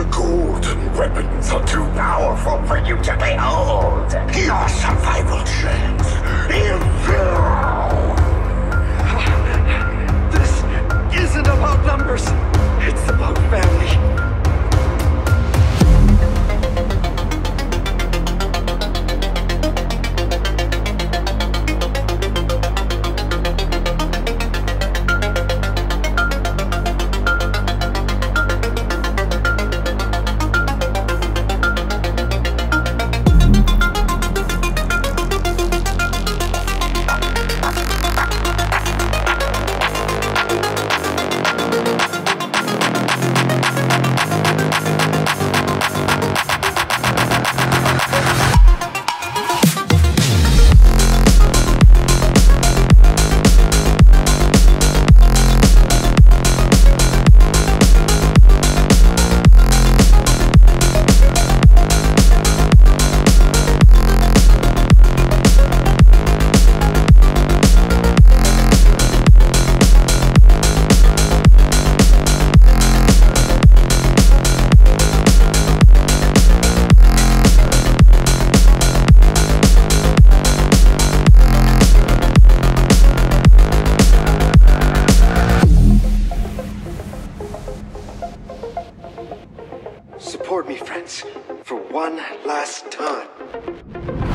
The golden weapons are too powerful for you to behold. Your survival chance is zero. This isn't about numbers. Me, friends, for one last time.